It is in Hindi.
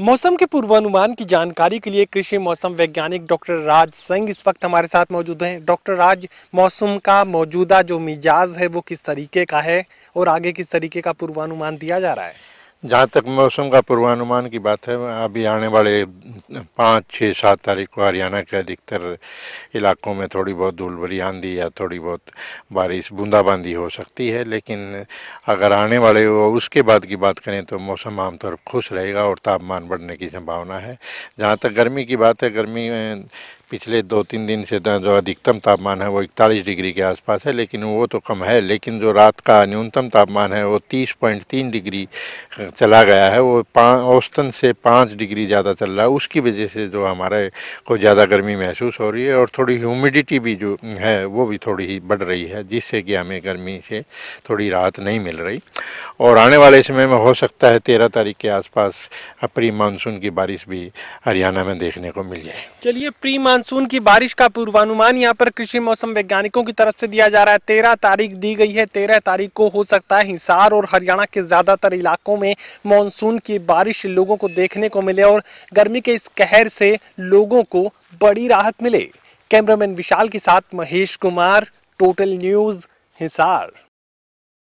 मौसम के पूर्वानुमान की जानकारी के लिए कृषि मौसम वैज्ञानिक डॉक्टर राज सिंह इस वक्त हमारे साथ मौजूद हैं। डॉक्टर राज, मौसम का मौजूदा जो मिजाज है, वो किस तरीके का है और आगे किस तरीके का पूर्वानुमान दिया जा रहा है? जहाँ तक मौसम का पूर्वानुमान की बात है अभी आने वाले पाँच, छः, सात तारीख को हरियाणा के अधिकतर इलाकों में थोड़ी बहुत धूलभरी आंधी या थोड़ी बहुत बारिश, बूंदाबांदी हो सकती है, लेकिन अगर आने वाले उसके बाद की बात करें तो मौसम आमतौर खुश रहेगा और तापमान बढ़ने की संभावना है। जहाँ तक गर्मी की बात है, गर्मी पिछले दो तीन दिन से जो अधिकतम तापमान है वो इकतालीस डिग्री के आसपास है, लेकिन वो तो कम है, लेकिन जो रात का न्यूनतम तापमान है वो तीस पॉइंट तीन डिग्री चला गया है। वो औसतन से पाँच डिग्री ज़्यादा चल रहा है। उसकी वजह से जो हमारे को ज़्यादा गर्मी महसूस हो रही है और थोड़ी ह्यूमिडिटी भी जो है वो भी थोड़ी ही बढ़ रही है, जिससे कि हमें गर्मी से थोड़ी राहत नहीं मिल रही। और आने वाले समय में हो सकता है तेरह तारीख के आसपास प्री मानसून की बारिश भी हरियाणा में देखने को मिल जाए। चलिए प्री मानसून की बारिश का पूर्वानुमान यहाँ पर कृषि मौसम वैज्ञानिकों की तरफ़ से दिया जा रहा है। तेरह तारीख दी गई है। तेरह तारीख को हो सकता है हिसार और हरियाणा के ज़्यादातर इलाकों में मानसून की बारिश लोगों को देखने को मिले और गर्मी के इस कहर से लोगों को बड़ी राहत मिले। कैमरामैन विशाल के साथ महेश कुमार टोटल न्यूज़ हिसार।